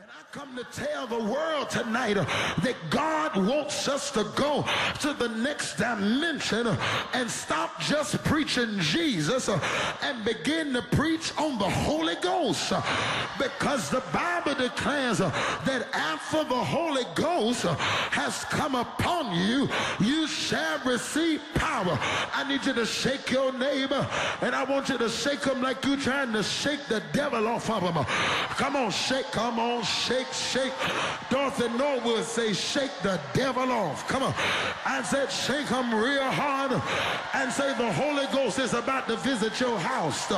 And I come to tell the world tonight uh, that God wants us to go to the next dimension uh, and stop just preaching Jesus uh, and begin to preach on the Holy Ghost. uh, because the Bible declares uh, that after the Holy Ghost uh, has come upon you, you shall receive power. I need you to shake your neighbor and I want you to shake him like you're trying to shake the devil off of him. Come on, shake, come on, shake, shake. Dorothy Norwood say, shake the devil off. Come on. I said, shake him real hard and say, the Holy Ghost is about to visit your house. The,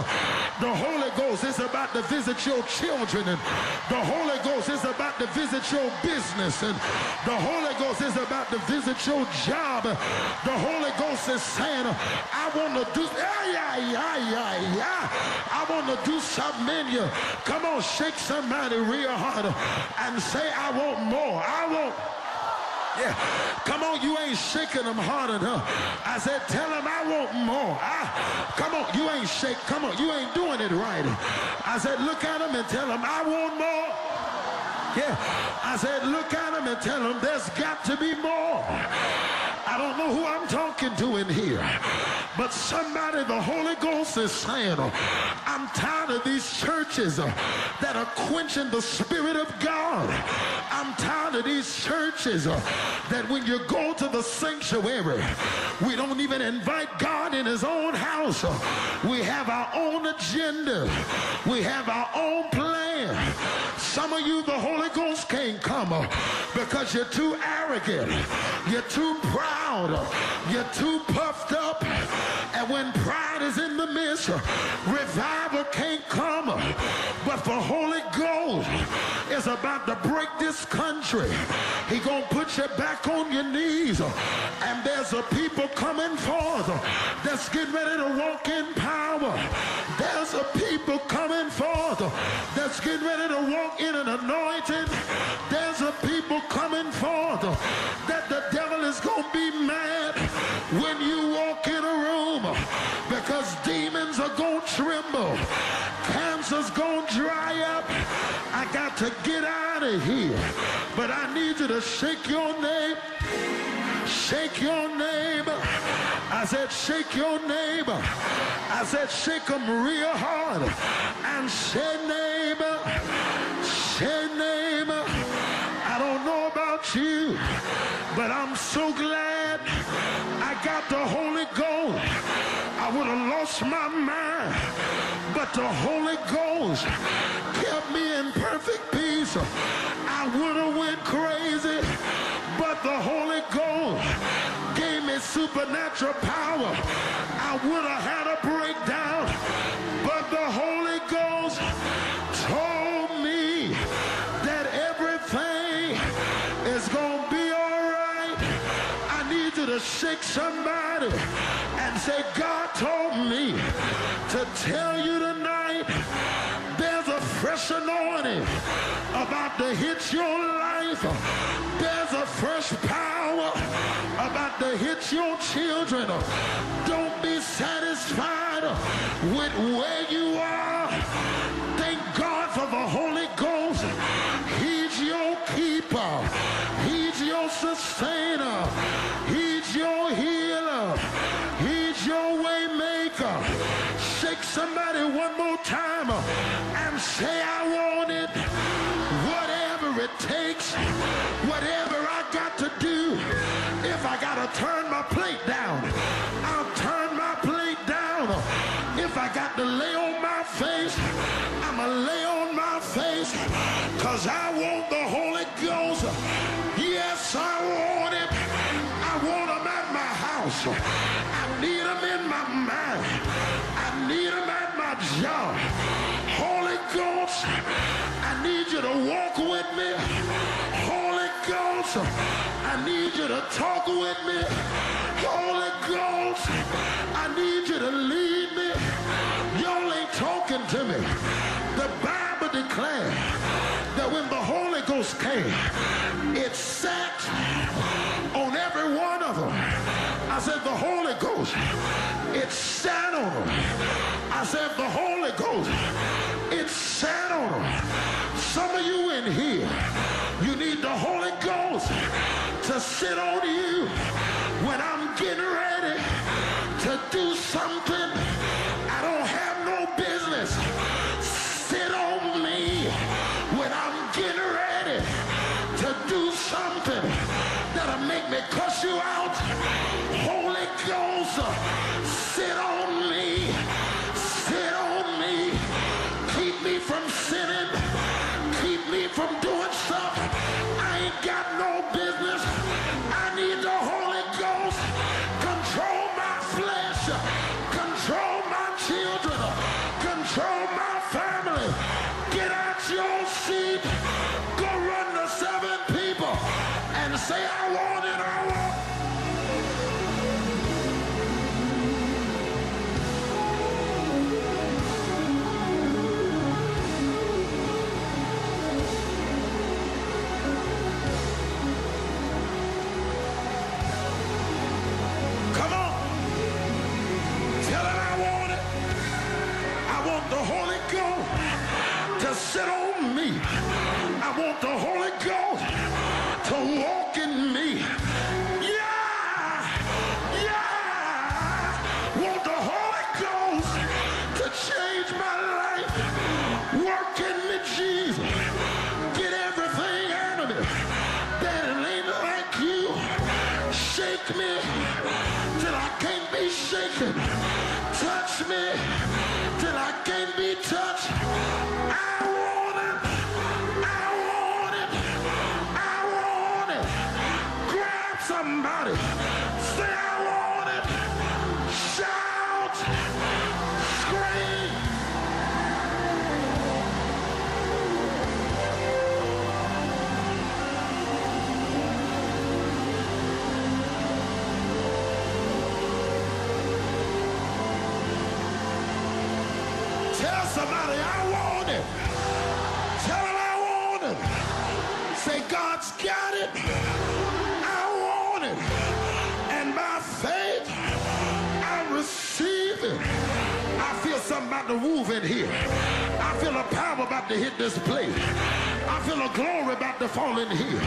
the Holy Ghost is about to visit your children. And the Holy Ghost is about to visit your business. And the Holy Ghost is about to visit your job. The Holy Ghost is saying, I want to do, yeah, yeah, yeah, yeah. I want to do something in you. Come on, shake somebody real hard and say, I want more. I want. Yeah, come on, you ain't shaking them hard enough. I said, tell them I want more. I, come on, you ain't shake. Come on, you ain't doing it right. I said, look at them and tell them I want more. Yeah, I said, look at them and tell them there's got to be more. I don't know who I'm talking to in here, but somebody, the Holy Ghost is saying, I'm tired of these churches uh, that are quenching the Spirit of God. I'm tired of these churches uh, that when you go to the sanctuary, we don't even invite God in his own house. Uh, We have our own agenda. We have our own plan. Some of you, the Holy Ghost can't come uh, because you're too arrogant. You're too proud. You're too puffed up. And when pride is in the midst, uh, revival can't come. But the Holy Ghost is about to break this country. He gonna put you back on your knees. And there's a people coming forth that's getting ready to walk in power. There's a people coming forth that's getting ready to walk in an anointing. There's a people coming forth that the devil is gonna be mad when you walk in a room because demons are gonna tremble. Cancer's gonna dry up. I got to get out of here. But I need you to shake your name. Shake your neighbor. I said, shake your neighbor. I said, shake them real hard. And say, neighbor, say, neighbor. I don't know about you, but I'm so glad I got the Holy Ghost. I would have lost my mind, but the Holy Ghost kept me in perfect peace. I would have went crazy, but the Holy Ghost gave me supernatural power. I would have had a breakdown, but the Holy Ghost told me that everything is gonna be all right. I need you to shake somebody say, God told me to tell you tonight there's a fresh anointing about to hit your life. There's a fresh power about to hit your children. Don't be satisfied with where you are. Turn my plate down, I'll turn my plate down. If I got to lay on my face, I'ma lay on my face. Cause I want the Holy Ghost. Yes, I want it. I want him at my house. I need him in my mind. I need him at my job. Holy Ghost, I need you to walk with me. Ghost, I need you to talk with me. Holy Ghost, I need you to lead me. Y'all ain't talking to me. The Bible declares that when the Holy Ghost came, it sat on every one of them. I said, the Holy Ghost, it sat on them. I said, the Holy Ghost, it sat on them. Some of you in here, you need the Holy Ghost to sit on you when I'm getting ready to do something I don't have no business. Sit on me when I'm getting ready to do something that'll make me cuss you out. Holy Ghost, it. I feel something about to move in here. I feel a power about to hit this place. I feel a glory about to fall in here.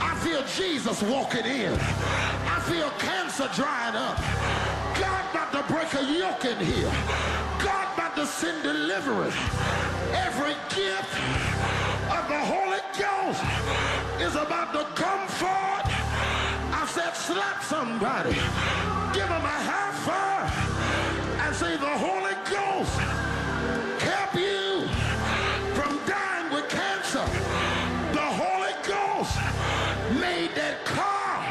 I feel Jesus walking in. I feel cancer drying up. God about to break a yoke in here. God about to send deliverance. Every gift of the Holy Ghost is about to come forth. I said, slap somebody. Give them a high five say, the Holy Ghost help you from dying with cancer. The Holy Ghost made that car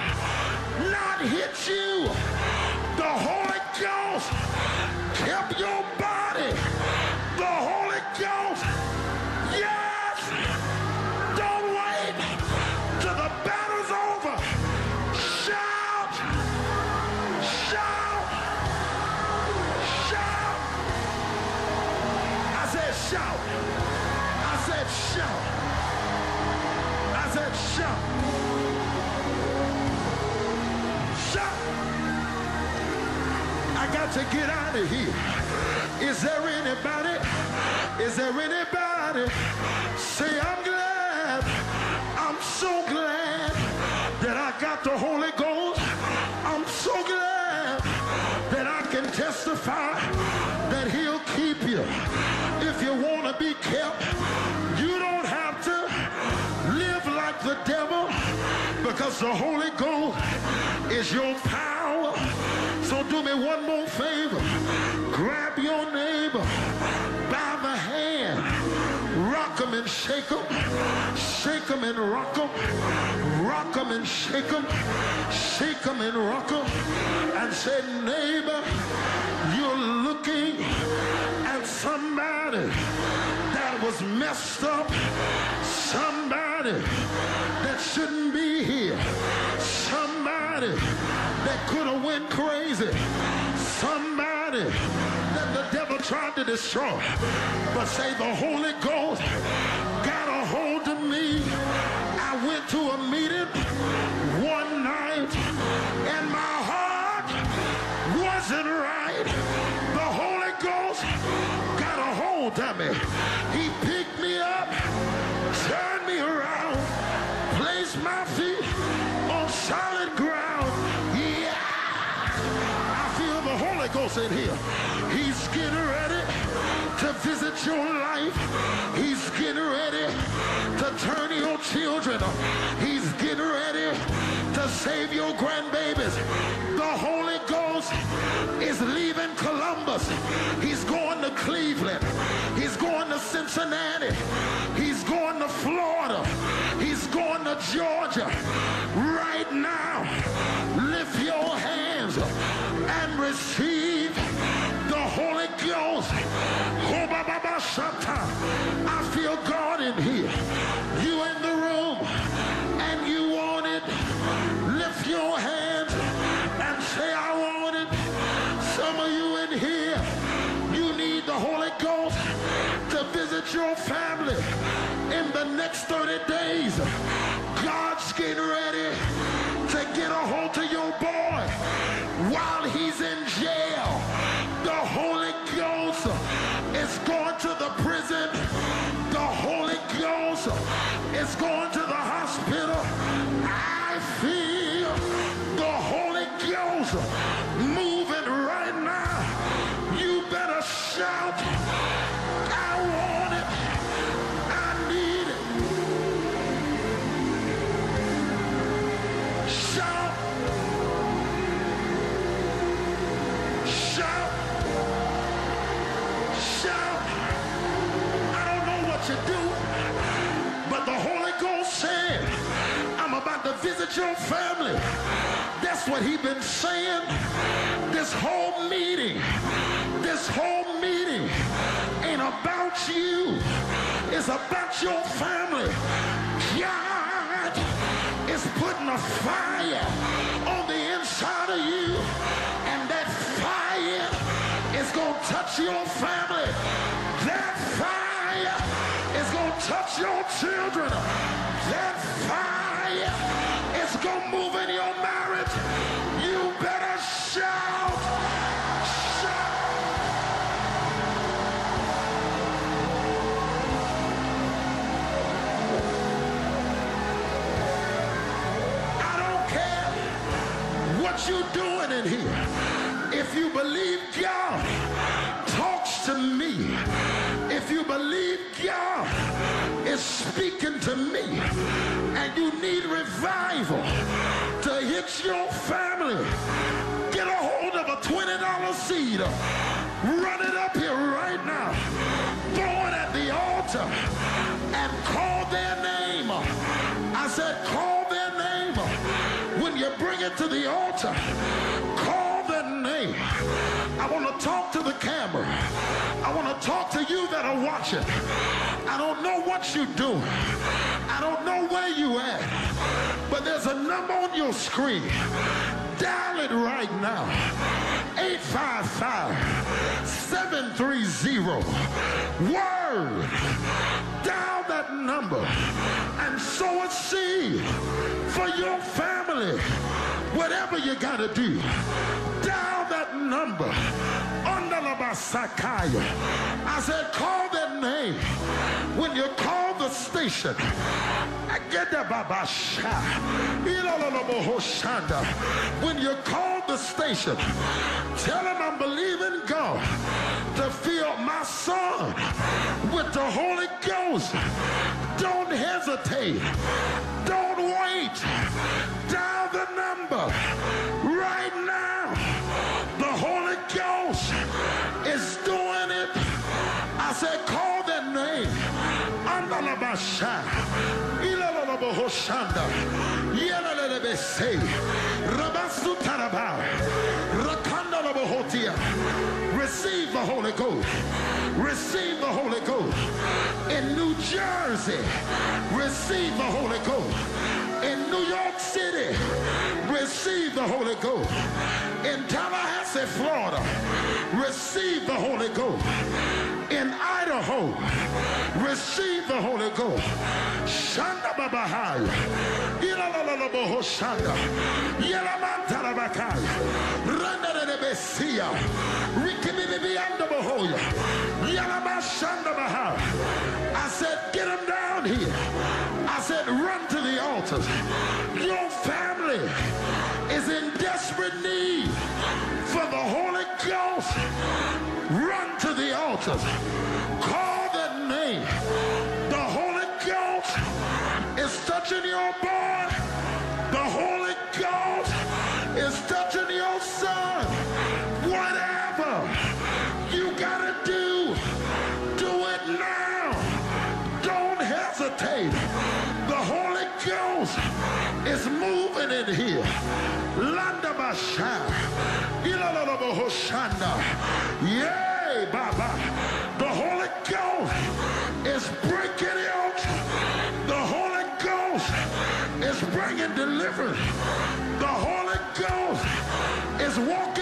not hit you. The Holy shout. I said shout. I said shout. Shout. I got to get out of here. Is there anybody? Is there anybody? Say, I'm glad. I'm so glad that I got the Holy Ghost. I'm so glad that I can testify kept, you don't have to live like the devil because the Holy Ghost is your power. So do me one more favor. Grab your neighbor by the hand. Rock him and shake him. Shake him and rock him. Rock him and shake him. Shake him and rock him. And say, neighbor, you're looking at somebody was messed up. Somebody that shouldn't be here. Somebody that could have went crazy. Somebody that the devil tried to destroy. But say the Holy Ghost got a hold of me. I went to a meeting one night and my heart wasn't right. The Holy Ghost got a hold of me. Ghost in here. He's getting ready to visit your life. He's getting ready to turn your children. He's getting ready to save your grandbabies. The Holy Ghost is leaving Columbus. He's going to Cleveland. He's going to Cincinnati. He's going to Florida. He's going to Georgia. Right now, I feel God in here. You in the room and you want it. Lift your hands and say, I want it. Some of you in here, you need the Holy Ghost to visit your family in the next 30 days. God's getting ready to get a hold of your boy while he's in the prison. The Holy Ghost is going your family. That's what he been saying this whole meeting. This whole meeting ain't about you. It's about your family. God is putting a fire on the inside of you, and that fire is going to touch your family. That fire is going to touch your children. That fire to move in your marriage. You better shout. Shout. I don't care what you're doing in here. If you believe God talks to me, if you believe God is speaking to me, and you revival to hit your family, get a hold of a $20 seed. Run it up here right now. Throw it at the altar and call their name. I said, call their name. When you bring it to the altar, call their name. I want to talk to the camera. Talk to you that are watching. I don't know what you're doing. I don't know where you at. But there's a number on your screen. Dial it right now. 855-730 Word. Dial that number and sow a seed for your family. Whatever you got to do. Dial that number. I said, call that name. When you call the station, I get that babasha. When you call the station, tell them I'm believing God to fill my son with the Holy Ghost. Don't hesitate. Don't wait. Dial the number right now. I said, call that name. Receive the Holy Ghost. Receive the Holy Ghost. In New Jersey, receive the Holy Ghost. In New York City, receive the Holy Ghost. In Tallahassee, Florida, receive the Holy Ghost. In Idaho, receive the Holy Ghost. Shanda Babahaya. Ilalalalaboho Shanda. Yelamantarabakaya. Randa de Bessia. Rikibibianda Bohoya. Yalabashanda Bahaya. I said, get him down here. I said, run to the altars. Your family is in desperate need for the Holy Ghost. Run to the altars. Call that name. The Holy Ghost is touching your boy. The Holy Ghost is touching your son. Whatever you gotta do, do it now. Don't hesitate. The Holy Ghost is moving in here. Landa Basha. Yay, Baba. The Holy Ghost is breaking out. The Holy Ghost is bringing deliverance. The Holy Ghost is walking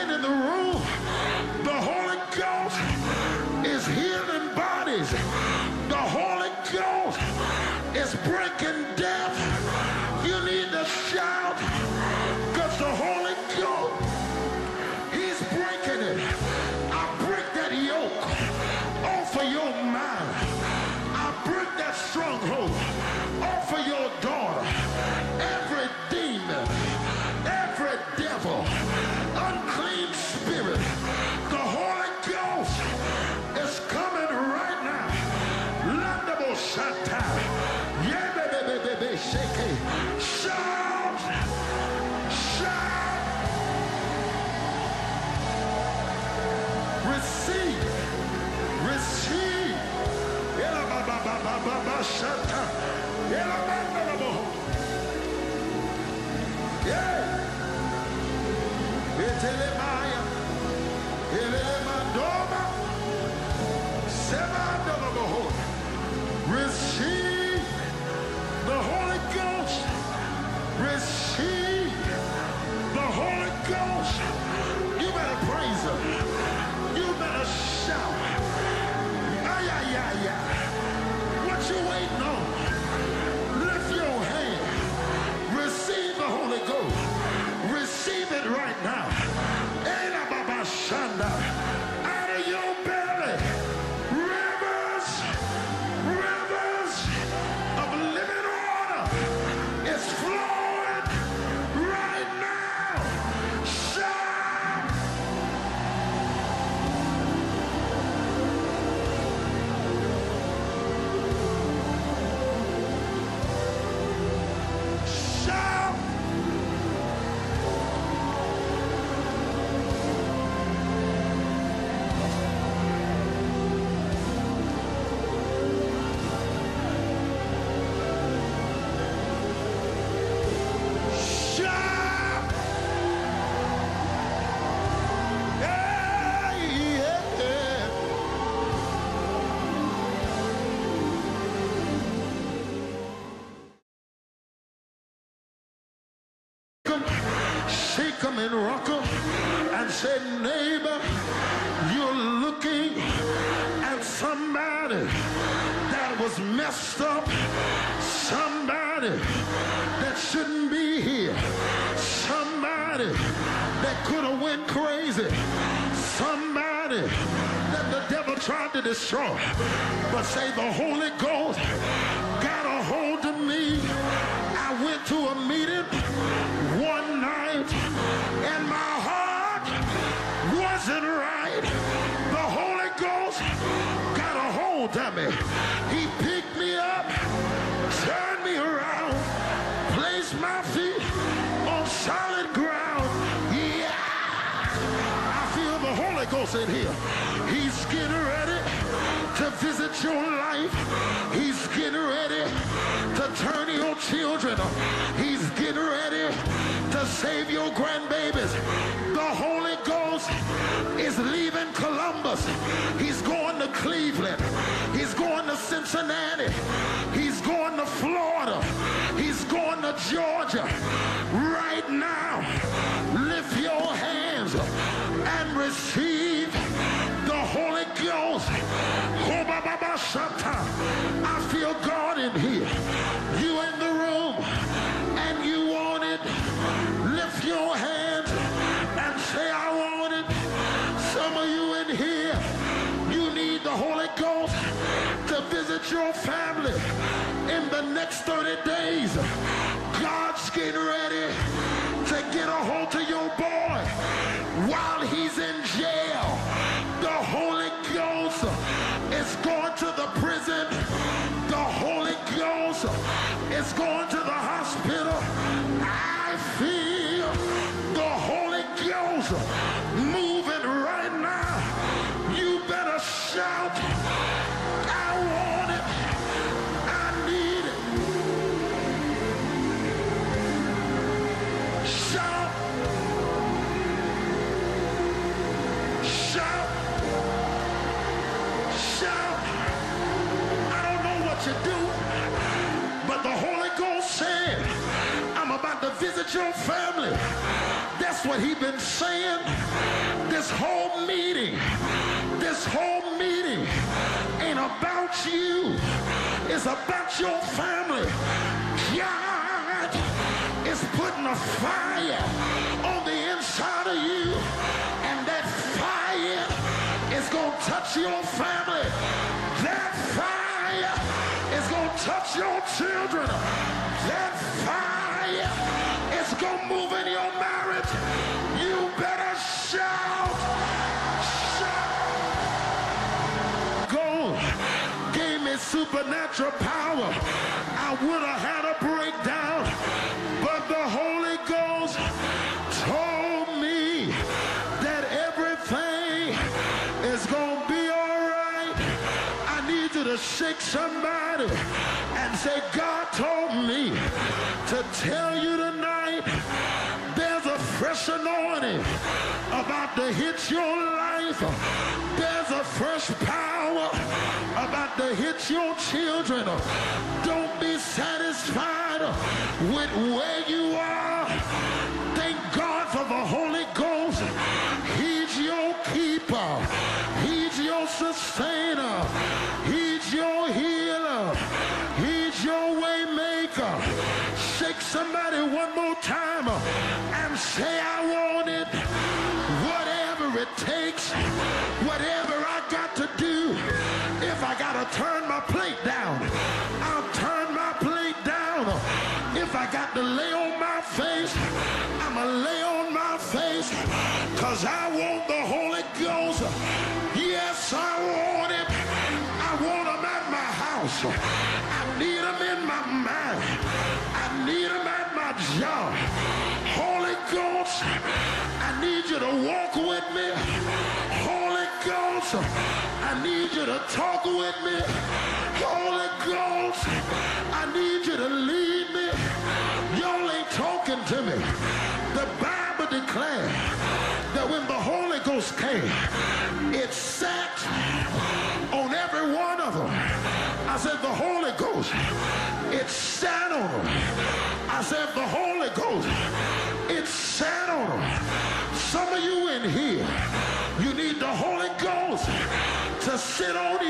and neighbor, you're looking at somebody that was messed up, somebody that shouldn't be here, somebody that could have went crazy, somebody that the devil tried to destroy, but say the Holy Ghost got a hold of me. I went to a meeting one night and my wasn't right. The Holy Ghost got a hold of me. He picked me up, turned me around, placed my feet on solid ground. Yeah! I feel the Holy Ghost in here. He's getting ready to visit your life. He's getting ready to turn your children. He's getting ready to save your grandbabies. The Holy Ghost is leaving Columbus. He's going to Cleveland. He's going to Cincinnati. He's going to Florida. He's going to Georgia. Right now, lift your hands and receive the Holy Ghost. Oh. I feel God in here. Your family in the next 30 days, God's getting ready to get a hold of your boy while he's in jail. The Holy Ghost is going to the prison. The Holy Ghost is going your family. That's what he been saying this whole meeting. This whole meeting ain't about you. It's about your family. God is putting a fire on the inside of you. And that fire is going to touch your family. That fire is going to touch your children. That to move in your marriage. You better shout. Shout. Gold gave me supernatural power. I would have had a breakdown, but the Holy Ghost told me that everything is to be all right. I need you to shake somebody and say, God told me to tell you tonight fresh anointing about to hit your life. There's a fresh power about to hit your children. Don't be satisfied with where you are. Thank God for the Holy Ghost. He's your keeper. He's your sustainer. He's your healer. He's your way maker. Shake somebody one more time uh, and say, I want it. Whatever it takes, whatever I got to do. If I got to turn my plate down, I'll turn my plate down. If I got to lay on my face, I'ma lay on my face. Cause I want the Holy Ghost. Yes, I want it. I want him at my house. I need you to walk with me. Holy Ghost, I need you to talk with me. Holy Ghost, I need you to lead me. Y'all ain't talking to me. The Bible declares that when the Holy Ghost came, it sat on every one of them. I said, the Holy Ghost, it sat on them. I said, the Holy Ghost, sit on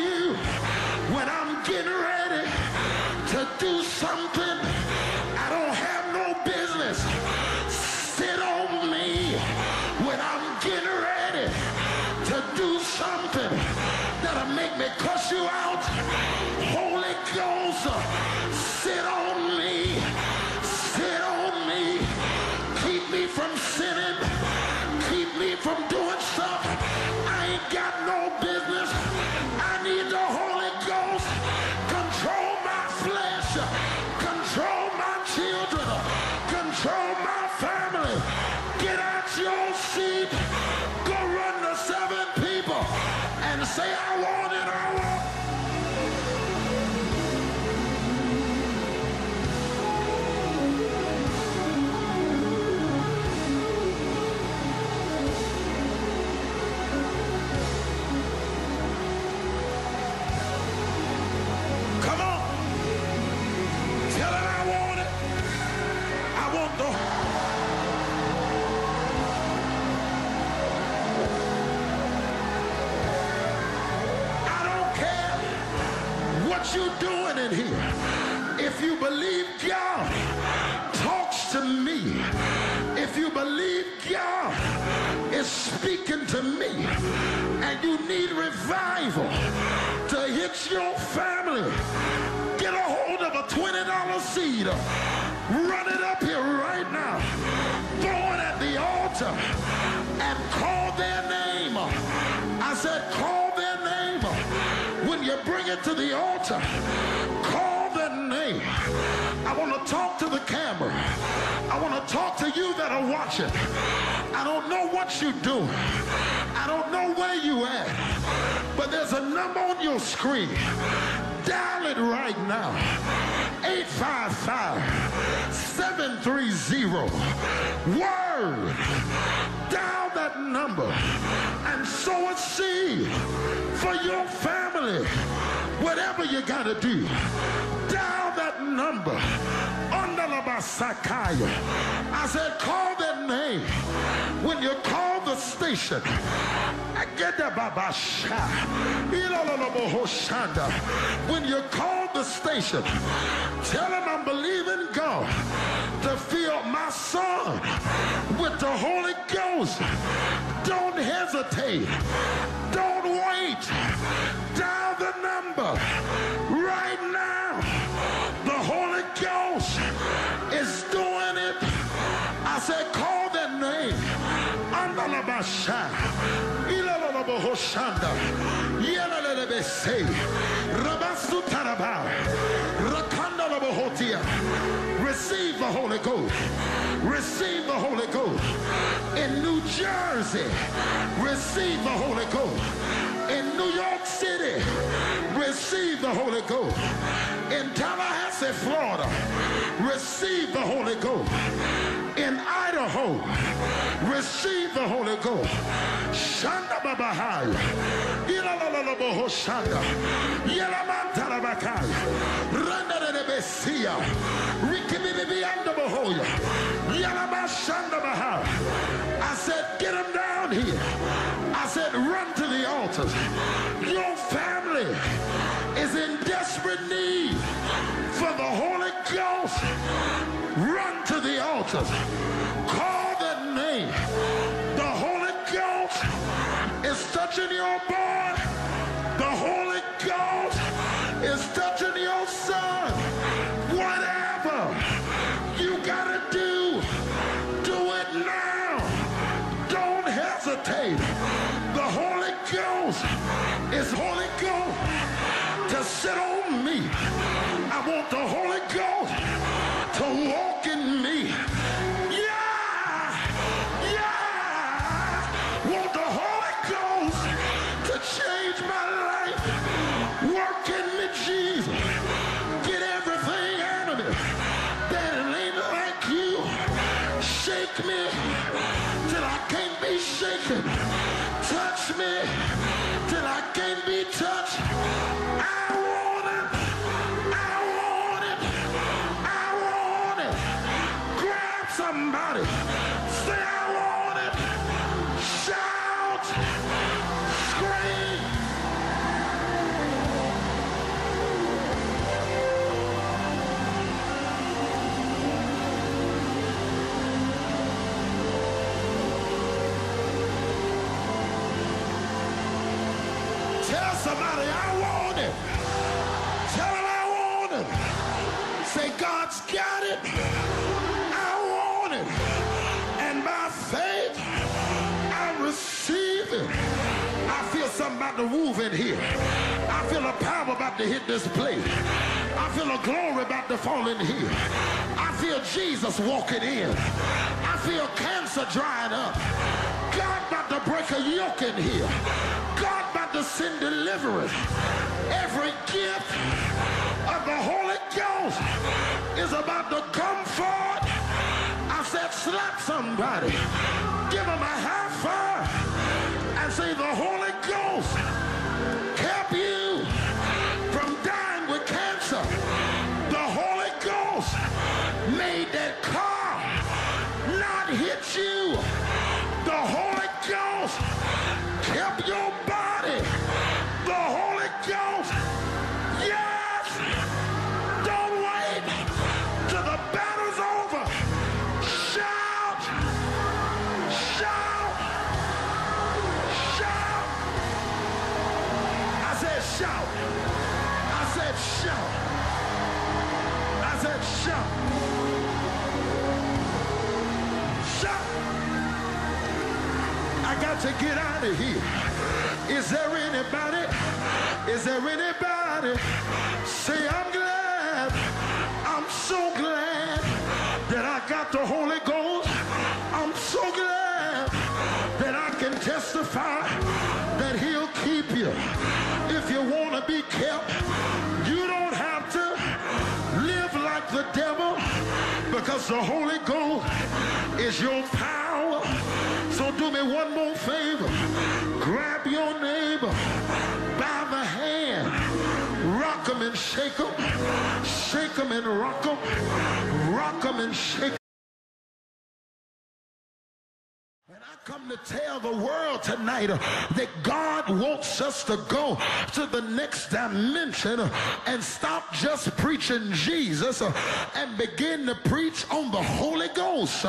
run it up here right now. Throw it at the altar and call their name. I said, call their name. When you bring it to the altar, call their name. I want to talk to the camera. I want to talk to you that are watching. I don't know what you're doing. I don't know where you at. But there's a number on your screen. Dial it right now. 855-730 Word. Dial that number and sow a seed for your family. Whatever you got to do. Dial that number. I said, call that name. When you call the station, I get that When you call the station, tell them I'm believing God to fill my son with the Holy Ghost. Don't hesitate. Don't wait. Dial the number said, call that name. Receive the Holy Ghost. Receive the Holy Ghost. In New Jersey, receive the Holy Ghost. In New York City, receive the Holy Ghost. In Tallahassee, Florida, receive the Holy Ghost. In Idaho, receive the Holy Ghost. Shanda babahaya. Ilalalalaboho shanda. Yelamantalabakaya. Randa de besia. Rikibibi andabohoya. Yelabashanda bahaya. I said, get them down here. I said, run to the altars. Your family is in desperate need for the Holy Ghost. Run to the altars. Call that name. The Holy Ghost is touching your boy. The Holy Ghost is touching your son. Whatever you gotta do, do it now. Don't hesitate. The Holy Ghost is Holy Ghost to sit on me. I want the Holy Ghost somebody I want it. Tell them I want it. Say God's got it. I want it. And by faith, I receive it. I feel something about to move in here. I feel a power about to hit this place. I feel a glory about to fall in here. I feel Jesus walking in. I feel cancer drying up. God about to break a yoke in here. God about to send deliverance. Every gift of the Holy Ghost is about to come forth. I said, slap somebody. Give them a high five and say, the Holy the Holy Ghost is your power. So do me one more favor. Grab your neighbor by the hand. Rock him and shake him. Shake him and rock him. Rock him and shake come to tell the world tonight uh, that God wants us to go to the next dimension uh, and stop just preaching Jesus uh, and begin to preach on the Holy Ghost.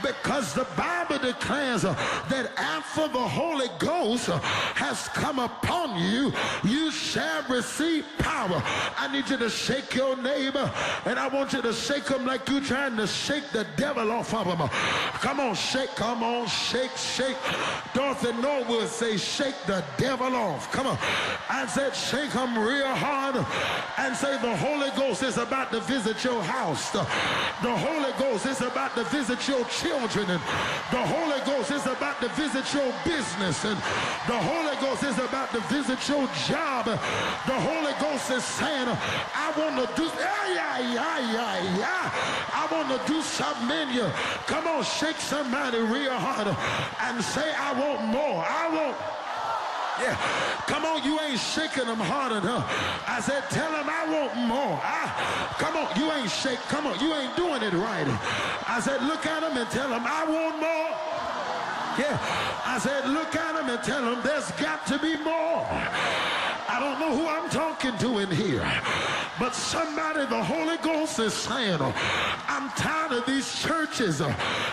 because the Bible declares that after the Holy Ghost has come upon you, you shall receive power. I need you to shake your neighbor and I want you to shake him like you're trying to shake the devil off of him. Come on, shake, come on, shake, shake. Dorothy Norwood say, shake the devil off. Come on. I said, shake him real hard and say, the Holy Ghost is about to visit your house. The, the Holy Ghost is about to visit your children. And the Holy Ghost is about to visit your business. And the Holy Ghost is about to visit your job. The Holy Ghost is saying, I want to do, yeah, yeah, yeah, yeah, yeah. I want to do something in you. Come on, shake somebody real hard and say, I want more. I want. Yeah. Come on, you ain't shaking them hard enough. I said, tell them I want more. I, come on, you ain't shake. Come on, you ain't doing it right. I said, look at them and tell them I want more. Yeah. I said, look at them and tell them there's got to be more. Don't know who I'm talking to in here, but somebody, the Holy Ghost is saying, I'm tired of these churches uh,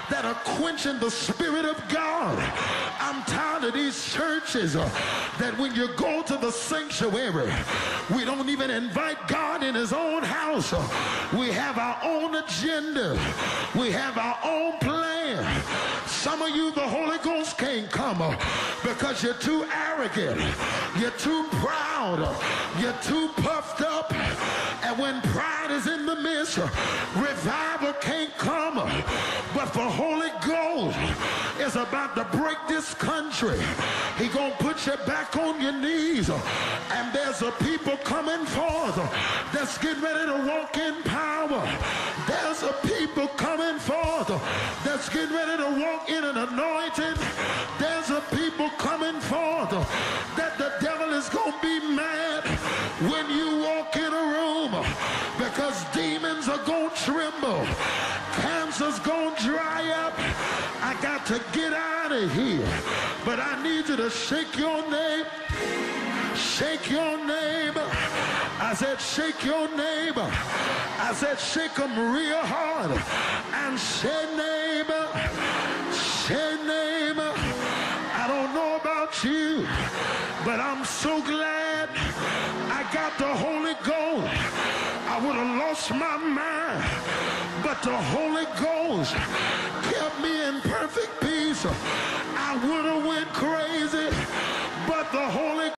that are quenching the Spirit of God. I'm tired of these churches uh, that when you go to the sanctuary, we don't even invite God in his own house. Uh, We have our own agenda. We have our own plan. Some of you, the Holy Ghost can't come because you're too arrogant. You're too proud. You're too puffed up. And when pride is in the midst, revival can't come. But the Holy Ghost is about to break this country. He gonna put you back on your knees. And there's a people coming forth that's getting ready to walk in power. There's a people coming forth that's getting ready to walk in an anointing. There's a people coming forth that the devil is to be mad when you walk in a room because demons are going to tremble. Cancer's going to dry up. I got to get out of here. But I need you to shake your name. Shake your neighbor. I said, shake your neighbor. I said, shake them real hard. And say, neighbor, say, neighbor. I don't know about you, but I'm so glad I got the Holy Ghost. I would have lost my mind, but the Holy Ghost kept me in perfect peace. I would have went crazy, but the Holy